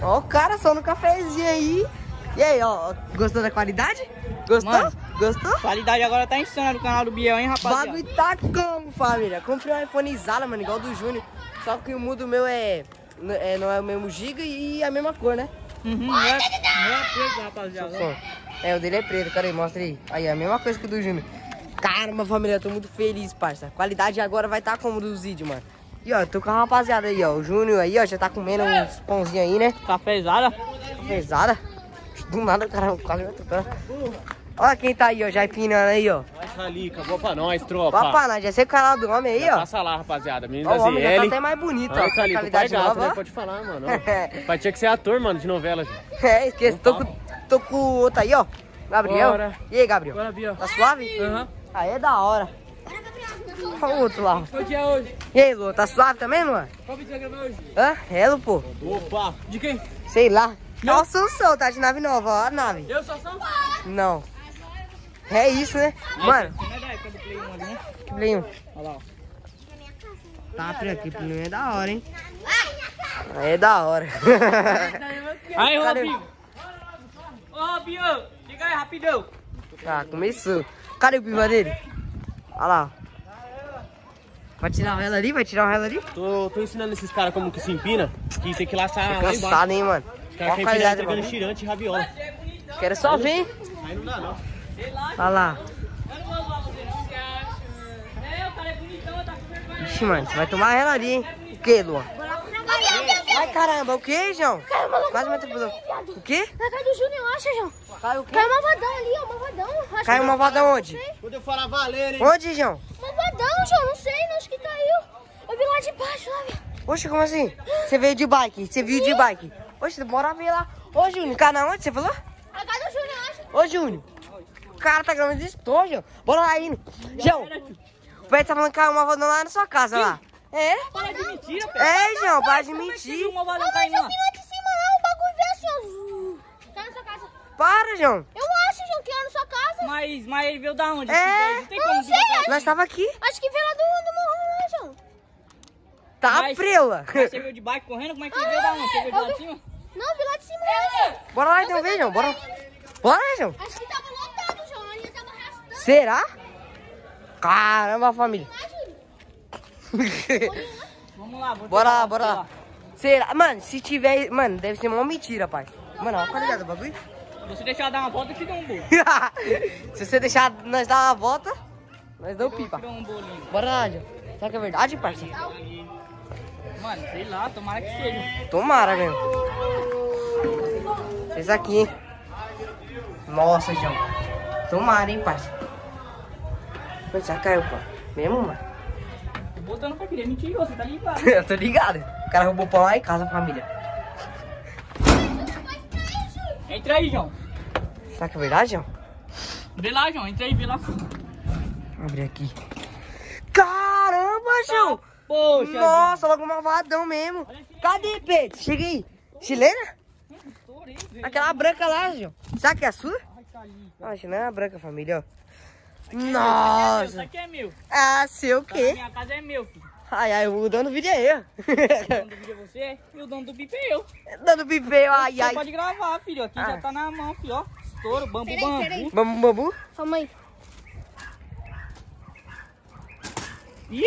Ó o cara só no cafezinho aí. E aí, ó, gostou da qualidade? Gostou? Mano. Gostou? Qualidade agora tá insana do canal do Biel, hein, O rapaziada? bagulho tá como, família? Comprei um iPhone Zala, mano, igual do Júnior. Só que o mudo meu é, é. Não é o mesmo giga e a mesma cor, né? Uhum, não é, não é preto, rapaziada. É, o dele é preto, cara aí, mostra aí. Aí, é a mesma coisa que o do Júnior. Caramba, família, eu tô muito feliz, parça. A qualidade agora vai estar tá como dos vídeos, mano. E ó, tô com a rapaziada aí, ó. O Júnior aí, ó, já tá comendo uns pãozinhos aí, né? Cafezada. Pesada. Do nada, o cara quase me atropela. Olha quem tá aí, ó, já empinando aí, ó. Vai ali, acabou pra nós, tropa. Papai, já sei o canal do homem aí, Já ó. Passa lá, rapaziada. Menina Ó, o homem tá ZL. até mais bonito, ó. Olha, Calico, pai Qualidade gato, nova, né? ó. Pode falar, mano. ó. Pai tinha que ser ator, mano, de novela. gente. É, esqueci. Tô com, tô com o outro aí, ó. Gabriel. Bora. E aí, Gabriel? Bora, Bia. Tá suave? Aham. Aí é da hora. Olha o outro lá. Qual dia é hoje? E aí, Lu, tá suave também, mano? Qual vídeo vai gravar hoje? Hã? É, Lu, pô? Opa! De quem? Sei lá. Nossa, o sol, tá de nave nova, ó a nave. Eu só sou. Não. É isso, né? Mano, Não é da época do Play 1 ali, né? que Play 1. Olha lá, ó. Tá, por aqui, Play 1 é da hora, hein? É da hora. Aí? Robinho. Ô, Biel, chega aí, rapidão. Tá, começou. Cadê o piva dele? Olha lá. Vai tirar o ela ali? Vai tirar o ela ali? Tô, tô ensinando esses caras como que se empina, que tem que laçar lá embaixo. Cansado, hein, mano? Os caras a querem empinar entregando tirante e rabiola. Quero só ver. Aí não dá, não. Olha lá. É, o cara é bonitão, tá. Ixi, mano, você vai tomar ela ali, hein? O que, Luan? Ai, caramba, o que, João? Quase me atropelou. O quê? Na casa do Júnior, acha, João? Caiu o quê? Caiu uma vadão ali, ó, uma vadão. Acho Caiu que- uma vadão onde? Quando eu falar valer, hein? Onde, João? Uma vadão, João, não sei, não, acho que caiu. Eu vi lá de baixo, lá, velho. Oxe, como assim? Você veio de bike? Você viu de bike? Oxe, bora ver lá. Ô, Júnior, canal onde você falou? Na casa do Júnior, acha. Ô, Júnior. O cara tá gravando isso, tô, João. Bora lá indo. João, o Pedro tá falando que caiu uma vadão lá na sua casa, lá. É? Para de mentira, Pedro. É, João, para de é mentir. uma Mas eu lá? vi lá de cima, lá, o bagulho veio assim, ó. Zum. Tá na sua casa. Para, João. Eu acho, João, que era na sua casa. Mas, mas ele veio da onde? É. Não tem como não sei. Nós tava aqui. Acho que veio lá do, do morro, lá, João. Tá Mas- prela. Mas Você veio de bike correndo? Como é que você veio da onde? Você veio de lá de cima? Não, vi lá de cima, João. Bora lá então ver, João. Bora. Bora, João. Acho que tava lotado, João. Ali tava arrastando. Será? Caramba, família. Vamos lá, vou bora lá, bora sei lá. Será? Mano, se tiver. Mano, deve ser uma mentira, pai. Mano, olha a qualidade do bagulho. Se você deixar dar uma volta, eu te dou um bolo. se você deixar nós dar uma volta, nós damos pipa. Um. Bora lá, João. Será que é verdade, parça? Mano, sei lá, tomara que seja. Tomara, mesmo. Esse aqui, hein? Nossa, João. Tomara, hein, parça. Já caiu, pô. Mesmo, mano? Botando pra querer mentiroso, tá ligado? Eu tô ligado. O cara roubou pão lá em casa, família. Entra aí, João. Será que é verdade, João? Vê lá, João. Entra aí, vê lá. Abrir aqui. Caramba, João! Poxa, Nossa, logo malvadão mesmo. Cadê, Pedro? Chega aí. Chilena? Aquela branca lá, João. Será que é a sua? Ai, tá ali. Ah, chilena branca, família, ó. Nossa! Isso Aqui é meu. Ah, sei o tá quê? Minha casa é meu, filho. Ai, ai, o dono do vídeo é eu. O dono do vídeo é você e o dono do bip é eu. O Dono do bip é eu, ai, você ai. pode gravar, filho. Aqui ah. já tá na mão, filho, ó. Estouro, bambu, peraí, bambu. Peraí. Bambu, bambu? Calma aí. Ih!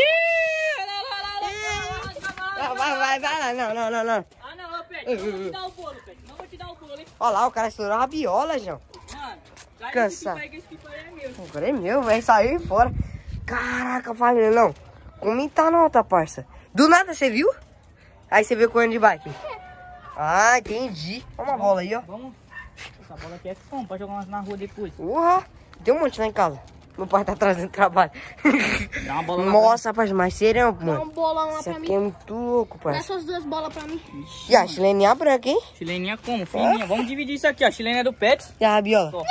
Vai, vai, vai, vai, não, não, não, não. Ah, não, Pet, não vou te dar o bolo, Pedro. Não vou te dar o bolo, hein. Olha lá, o cara estourou a rabiola, João. Mano, traz Cansa. esse pipa aí, que esse pipa aí é meu. Agora é meu, vai sair fora. Caraca, família, não. Como tá nota, parça? Do nada, você viu? Aí você veio correndo de bike. Ah, entendi. Olha uma bola aí, ó. Vamos. Essa bola aqui é como? Pra jogar na rua depois. Urra. Tem um monte lá em casa. Meu pai tá trazendo trabalho. Dá uma bola Nossa, parça, mas serão, Dá mano. um bolão lá Isso pra aqui mim. é muito louco, Dá parça. essas duas bolas pra mim. E a chileninha branca, hein? Chileninha como? Fininha. Vamos dividir isso aqui, ó. Chilena é do Pets. E a rabiola? Não.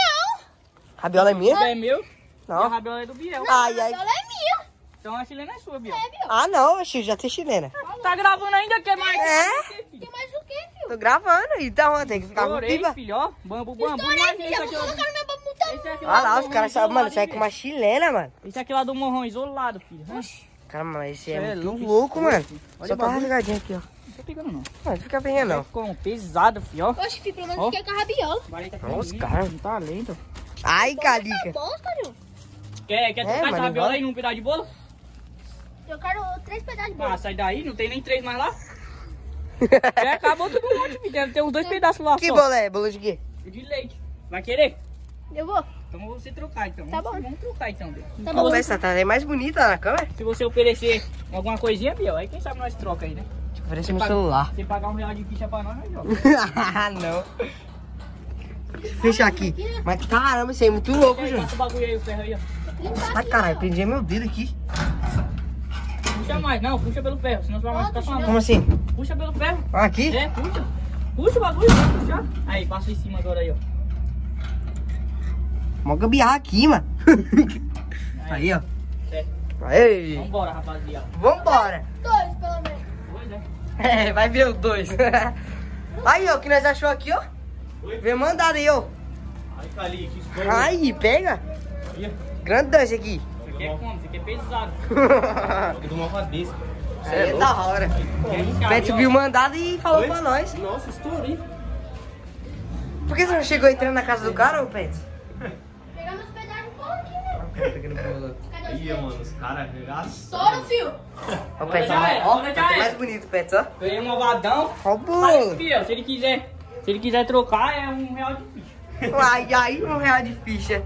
A rabiola é O minha? é meu. E a Não. rabiola é do Biel. Ai, ai. Ela é minha. Então a chilena é sua, Biel. Ah, não, oxi, já tem chilena. Tá gravando ainda, quer mais? É? Tem mais o quê, filho? Tô gravando, então tem que ficar com pipa. filho, ó. Bambu, bambu. Estourei, filho. Eu aqui vou colocar no meu bambu também. Olha lá, os caras sabem, mano, sai com uma chilena, mano. Esse aqui lá do morrão isolado, filho. Caramba, esse é, é muito louco, louco, mano. Olha Só tá rasgadinho aqui, ó. tô pegando não. Não, não fica bem não. Ficou pesado, filho, ó. Oxe, filho, pelo menos fiquei com a rabiola. Vai, tá Nossa, fininho, cara. Não tá lento. Ai, Calica. Bosta, Ju. Quer, quer É, trocar essa mano, rabiola aí num pedaço de bolo? Eu quero três pedaços de Ah, bolo. sai daí, não tem nem três mais lá. Já acabou tudo um monte, filho. Deve ter uns dois pedaços lá Que só. bolo é? Bolo de quê? De leite. Vai querer? Eu vou. Então você trocar então. Tá Vamos- bom. Vamos trocar então. Bia. Tá bom. essa tá até mais bonita na câmera. Se você oferecer alguma coisinha, Biel, aí quem sabe nós troca aí, né? Oferecer meu paga- celular. Você pagar um real de ficha pra nós, nós joga. Ah, não. Fecha aqui. Mas caramba, isso aí é muito louco, Júnior. Passa o bagulho aí, o ferro aí, ó. Ai, caralho, prendi meu dedo aqui. Puxa mais, não, puxa pelo ferro, senão você vai machucar sua Como mão. assim? Puxa pelo ferro. Aqui? É, puxa. Puxa o bagulho, vai puxar. Aí, passa em cima agora aí, ó. Mó gambiarra aqui, mano. Aí, ó. É. Aí. Vambora, rapaziada. Vambora. Dois, pelo menos. Pois é. É, vai ver os dois. Aí, ó, o que nós achou aqui, ó. Vem mandado aí, ó. Ai, Calique, isso foi. Aí, pega. Ia. Grandão esse aqui. Isso aqui é como? Isso aqui é pesado. Eu dou uma cabeça. Aí é da hora. O Pet viu o mandado e falou Oi? pra nós. Nossa, estourei. Por que você não chegou entrando na casa do cara, ô Pet? Pegamos os pedaços de bolo aqui, né? Ia, mano, os caras regaçam. Estoura, filho. Ó, o Pet, já é, ó, é. mais bonito, Pet, ó. Ganhei um malvadão. Ó bolo. se ele quiser, se ele quiser trocar, é um real de ficha. Ai, ai, um real de ficha.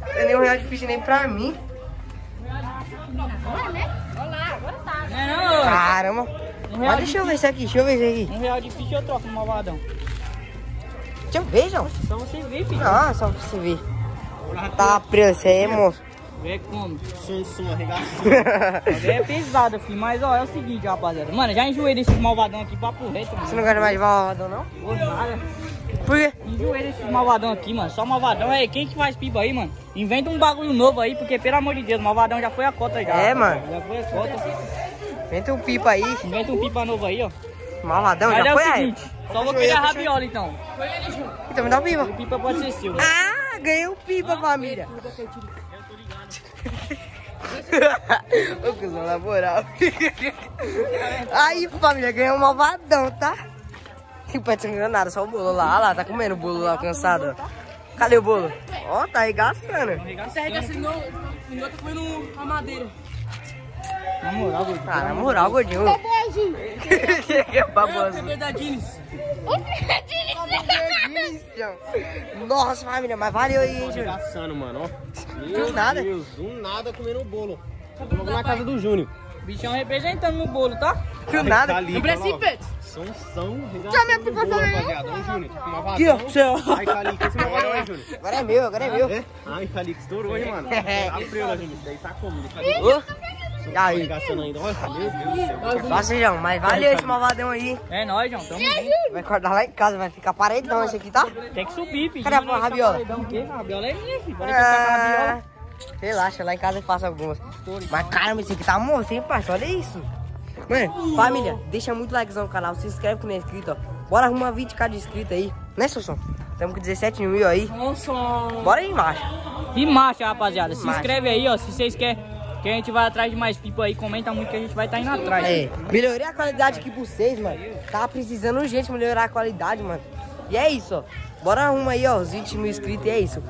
Não tem nem um real de ficha nem pra mim. Olha, né? Olha lá, agora tá. Não, é. Caramba. Um Mas deixa eu de, ver isso aqui, deixa eu ver isso aqui. um real de ficha eu troco no malvadão. Deixa eu ver, João. Só vocês verem, filho. Ah, só pra você ver. Tá preso, você é monstro. Vê como. Som, arregaçou. É pesado, filho. Mas, ó, é o seguinte, rapaziada. Mano, já enjoei desses malvadão aqui, papo reto, Você mano. não gosta mais de malvadão, não? Ô, nada. Por quê? Enjoei desses malvadão aqui, mano. Só malvadão. É, quem que faz pipa aí, mano? Inventa um bagulho novo aí, porque, pelo amor de Deus, malvadão já foi a cota já. É, mano. Já foi a cota. Inventa um pipa aí. Inventa um pipa novo aí, ó. Malvadão, Mas já é o foi aí. seguinte, só vou pegar a rabiola, então. Então me dá um pipa. O pipa pode ser seu. Ah, ganhei um pipa, família. Ô, cuzão, na moral. Aí, família, ganhei um malvadão, tá? Que pode ser enganado, só o bolo lá. Olha lá, tá comendo o bolo lá, cansado. ó. Cadê o bolo? Ó, tá arregaçando. Na moral, gordinho. Ah, na moral, gordinho. Bebezinho. que é baboso. Nossa, família, mas valeu aí, hein, Júnior. Arregaçando, mano, ó. Do Meu nada. Deus, do nada comendo o bolo. Tô logo na casa do Júnior. Bichão representando no bolo, tá? Do nada. Calique, olha lá, ó. São, são, regaçando o bolo, rapaziada. Ó, o Júnior. com uma Aqui, ó, céu. Ai, Calique, esse Júnior. Agora é meu, agora é meu. É? Ai, Calique, estourou, hein, mano. É. Abriu lá, Júnior. Daí tá como? Cadê? E aí? Céu. Nossa, João, mas valeu esse malvadão aí. É nóis, João. Tamo junto. Vai acordar lá em casa, vai ficar paredão esse aqui, tá? Tem que subir, filho. Cadê a rabiola? A rabiola é minha, filho. Rabiola. Ah, relaxa, lá em casa eu faço algumas. Mas caramba, esse aqui tá monstro, hein, parça? Olha isso. Mano, família, deixa muito likezão no canal, se inscreve que não é inscrito, ó. Bora arrumar 20k de inscrito aí, né, Susson? Estamos com 17 mil aí. Nossa. Bora aí embaixo. E marcha, rapaziada. Se Marcha. inscreve aí, ó. Se vocês querem que a gente vai atrás de mais pipa aí, comenta muito que a gente vai estar indo atrás. É, melhorei a qualidade aqui pra vocês, mano. Tava precisando urgente melhorar a qualidade, mano. E é isso, ó. Bora arrumar aí, ó, os 20 mil inscritos e é isso.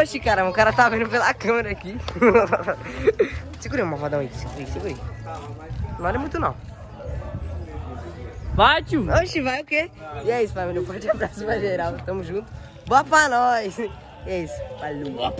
Oxi, caramba, o cara tá vendo pela câmera aqui. segura aí, malvadão aí, segura aí, segura aí. Não olha muito não. Vai, tio. Oxi, vai o quê? E é isso, família. Um forte abraço pra geral. Tamo junto. Boa pra nós. E é isso. Falou.